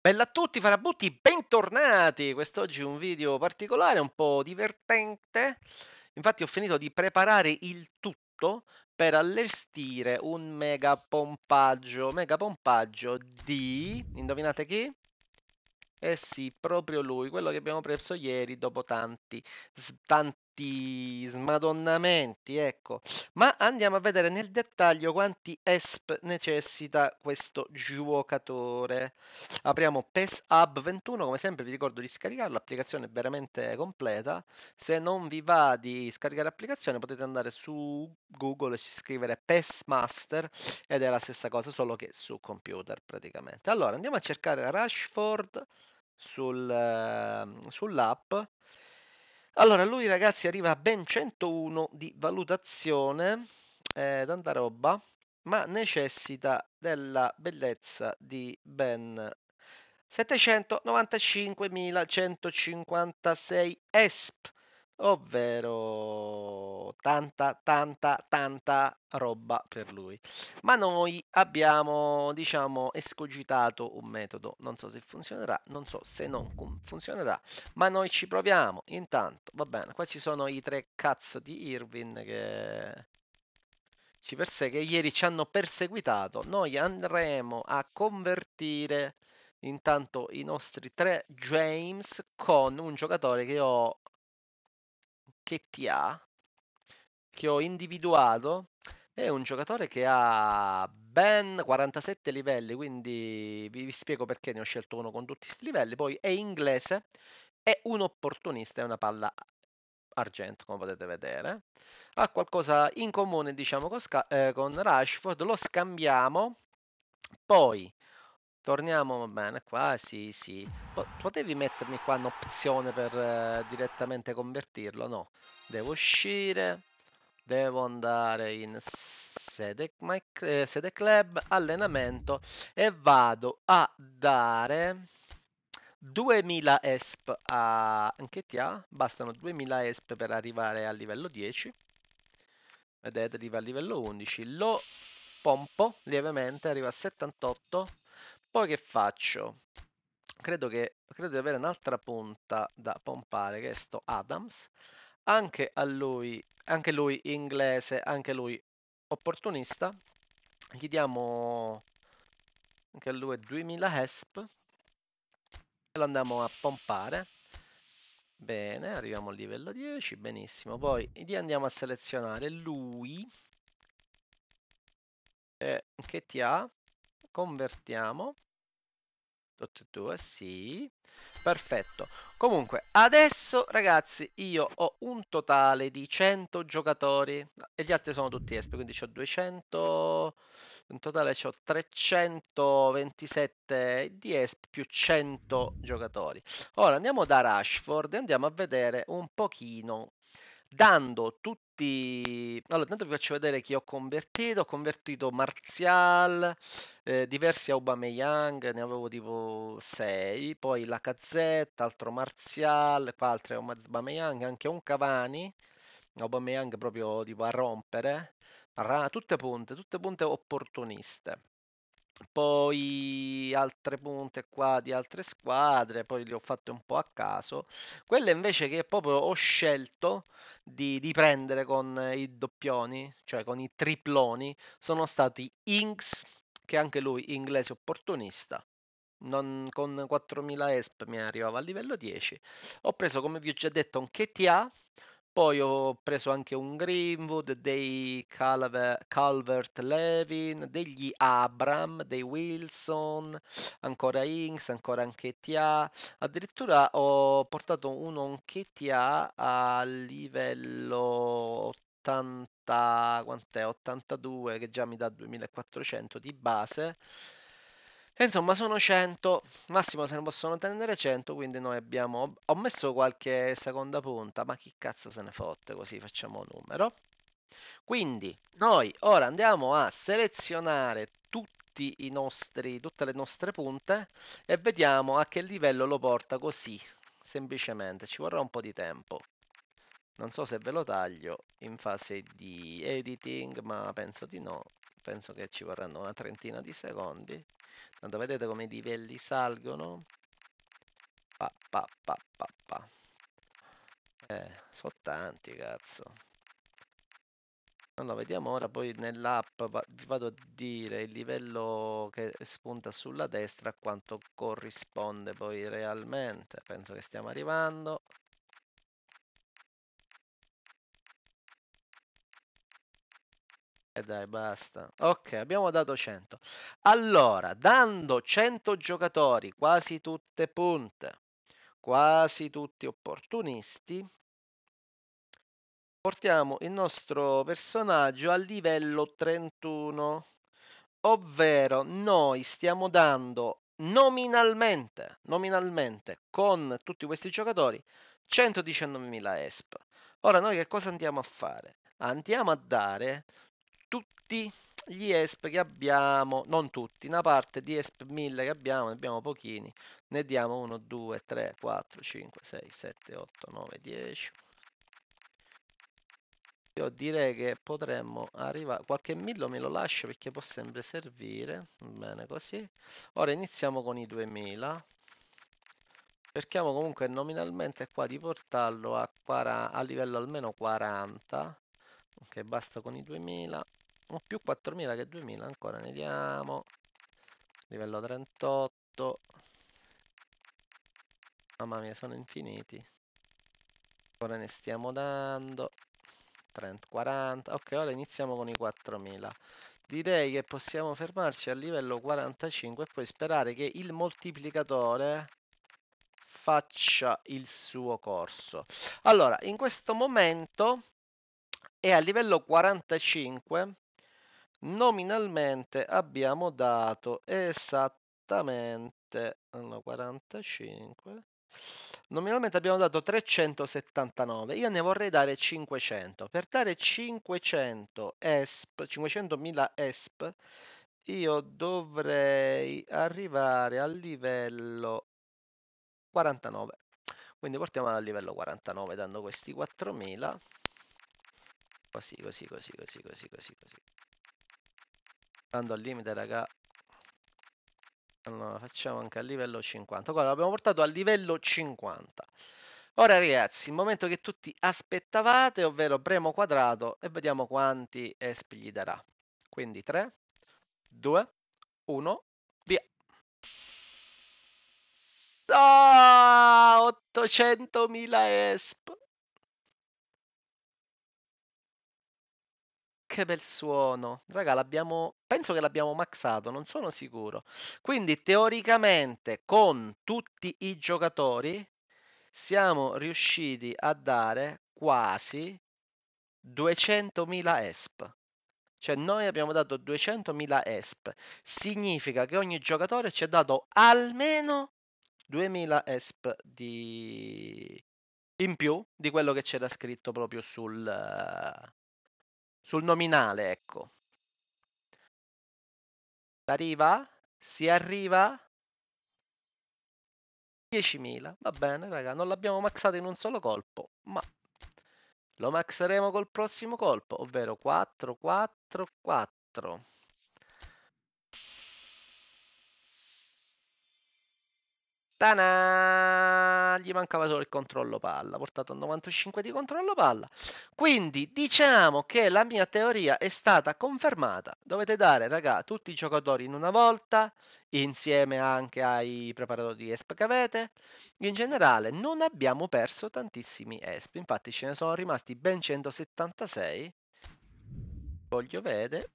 Bella a tutti farabutti, bentornati! Quest'oggi un video particolare, un po' divertente. Infatti ho finito di preparare il tutto per allestire un mega pompaggio, mega pompaggio di... indovinate chi? Eh sì, proprio lui, quello che abbiamo preso ieri dopo tanti, tanti smadonnamenti, ecco. Ma andiamo a vedere nel dettaglio quanti ESP necessita questo giocatore. Apriamo PES Hub 21, come sempre vi ricordo di scaricarlo, l'applicazione è veramente completa. Se non vi va di scaricare l'applicazione potete andare su Google e scrivere PES Master ed è la stessa cosa, solo che su computer praticamente. Allora, andiamo a cercare Rashford sul, ehm, sull'app. Allora, lui ragazzi arriva a ben 101 di valutazione, eh, tanta roba, ma necessita della bellezza di ben 795.156 ESP ovvero tanta, tanta, tanta roba per lui. Ma noi abbiamo, diciamo, escogitato un metodo, non so se funzionerà, non so se non funzionerà, ma noi ci proviamo. Intanto, va bene, qua ci sono i tre cazzo di Irvin che ci persegue, ieri ci hanno perseguitato. Noi andremo a convertire intanto i nostri tre James con un giocatore che ho che ti ha, che ho individuato, è un giocatore che ha ben 47 livelli, quindi vi, vi spiego perché ne ho scelto uno con tutti questi livelli. Poi è inglese, è un opportunista, è una palla argento, come potete vedere. Ha qualcosa in comune, diciamo, con, eh, con Rashford, lo scambiamo. Poi Torniamo, va bene, qua sì, sì. Potevi mettermi qua un'opzione per eh, direttamente convertirlo? No. Devo uscire, devo andare in sede, my, eh, sede club, allenamento e vado a dare 2000 ESP a... Anche ti ha? Bastano 2000 ESP per arrivare al livello 10. Vedete, arriva al livello 11. Lo pompo lievemente, arriva a 78 poi che faccio? Credo, che, credo di avere un'altra punta da pompare, che è sto Adams. Anche a lui, anche lui inglese, anche lui opportunista. Gli diamo anche a lui 2000 ESP e lo andiamo a pompare. Bene, arriviamo al livello 10, benissimo. Poi gli andiamo a selezionare lui. E che ti ha? convertiamo. Tutti e due, sì. Perfetto. Comunque, adesso ragazzi, io ho un totale di 100 giocatori e gli altri sono tutti ESP, quindi ho 200... In totale ho 327 di ESP più 100 giocatori. Ora andiamo da Rashford e andiamo a vedere un pochino dando tutti... Allora, intanto vi faccio vedere chi ho convertito. Ho convertito Martial, eh, diversi Aubameyang, ne avevo tipo 6, poi la Cazzetta, altro Martial, qua altri Aubameyang, anche un Cavani, Aubameyang proprio tipo a rompere, tutte punte, tutte punte opportuniste poi altre punte qua di altre squadre, poi le ho fatte un po' a caso. Quelle invece che proprio ho scelto di, di prendere con i doppioni, cioè con i triploni, sono stati Inks, che anche lui inglese opportunista. Non, con 4000 ESP mi arrivava a livello 10. Ho preso, come vi ho già detto, un KTA poi ho preso anche un Greenwood, dei Calvert Levin, degli Abram, dei Wilson, ancora Inks, ancora Anchetia. Addirittura ho portato uno Anchetia a livello 80, quant'è? 82 che già mi dà 2400 di base e insomma sono 100, massimo se ne possono tenere 100, quindi noi abbiamo... Ho messo qualche seconda punta, ma chi cazzo se ne fotte, così facciamo numero. Quindi noi ora andiamo a selezionare tutti i nostri, tutte le nostre punte e vediamo a che livello lo porta così, semplicemente, ci vorrà un po' di tempo. Non so se ve lo taglio in fase di editing, ma penso di no. Penso che ci vorranno una trentina di secondi. Tanto vedete come i livelli salgono. Pa, pa, pa, pa, pa. Eh, sono tanti, cazzo. Allora, vediamo ora poi nell'app, vi vado a dire il livello che spunta sulla destra a quanto corrisponde poi realmente. Penso che stiamo arrivando. E dai, basta. Ok, abbiamo dato 100. Allora, dando 100 giocatori, quasi tutte punte, quasi tutti opportunisti, portiamo il nostro personaggio al livello 31, ovvero noi stiamo dando nominalmente, nominalmente con tutti questi giocatori 119.000 ESP. Ora noi che cosa andiamo a fare? Andiamo a dare tutti gli ESP che abbiamo, non tutti, una parte di ESP 1000 che abbiamo, ne abbiamo pochini, ne diamo 1, 2, 3, 4, 5, 6, 7, 8, 9, 10. Io direi che potremmo arrivare, qualche millo me lo lascio perché può sempre servire, bene così. Ora iniziamo con i 2000. Cerchiamo comunque nominalmente qua di portarlo a, 40, a livello almeno 40. Ok, basta con i 2000. O più 4000 che 2000, ancora ne diamo. Livello 38. Mamma mia, sono infiniti. Ora ne stiamo dando. 30, 40. Ok, ora iniziamo con i 4000. Direi che possiamo fermarci a livello 45 e poi sperare che il moltiplicatore faccia il suo corso. Allora, in questo momento è a livello 45. Nominalmente abbiamo dato esattamente 45 Nominalmente abbiamo dato 379, io ne vorrei dare 500. Per dare 500 ESP, 500.000 ESP, io dovrei arrivare al livello 49. Quindi portiamo al livello 49 dando questi 4000. Così, così, così, così, così, così, così. Dando al limite, raga, allora, facciamo anche a livello 50. Ora l'abbiamo portato a livello 50. Ora ragazzi, il momento che tutti aspettavate, ovvero premo quadrato, e vediamo quanti ESP gli darà. Quindi 3, 2, 1, via. Ah, 800.000 ESP. Che bel suono. Raga, l'abbiamo... Penso che l'abbiamo maxato, non sono sicuro. Quindi, teoricamente, con tutti i giocatori, siamo riusciti a dare quasi 200.000 ESP. Cioè, noi abbiamo dato 200.000 ESP. Significa che ogni giocatore ci ha dato almeno 2.000 ESP di... in più di quello che c'era scritto proprio sul sul nominale, ecco. Arriva? Si arriva? 10.000, va bene raga, non l'abbiamo maxato in un solo colpo, ma lo maxeremo col prossimo colpo, ovvero 4, 4, 4. Ta-da! Gli mancava solo il controllo palla, portato a 95 di controllo palla. Quindi diciamo che la mia teoria è stata confermata. Dovete dare, raga, tutti i giocatori in una volta, insieme anche ai preparatori di ESP che avete. In generale non abbiamo perso tantissimi ESP, infatti ce ne sono rimasti ben 176. Voglio vedere.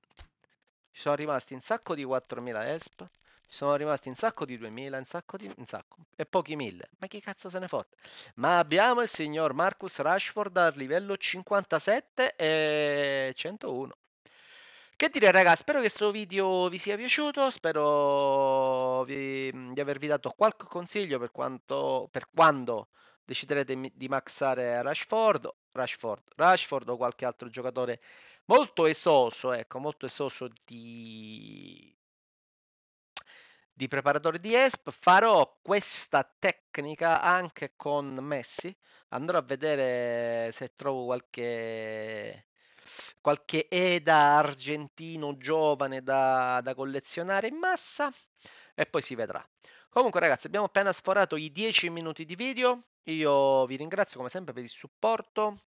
Ci sono rimasti un sacco di 4000 ESP sono rimasti un sacco di 2000, un sacco di... un sacco, e pochi mille. Ma che cazzo se ne fotte? Ma abbiamo il signor Marcus Rashford al livello 57 e 101. Che dire ragazzi, spero che questo video vi sia piaciuto, spero vi, di avervi dato qualche consiglio per, quanto, per quando deciderete di maxare Rashford, Rashford, Rashford o qualche altro giocatore molto esoso, ecco, molto esoso di di preparatore di ESP. Farò questa tecnica anche con Messi. Andrò a vedere se trovo qualche qualche EDA argentino giovane da, da collezionare in massa e poi si vedrà. Comunque ragazzi abbiamo appena sforato i 10 minuti di video, io vi ringrazio come sempre per il supporto,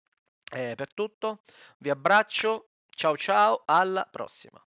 eh, per tutto, vi abbraccio, ciao ciao, alla prossima.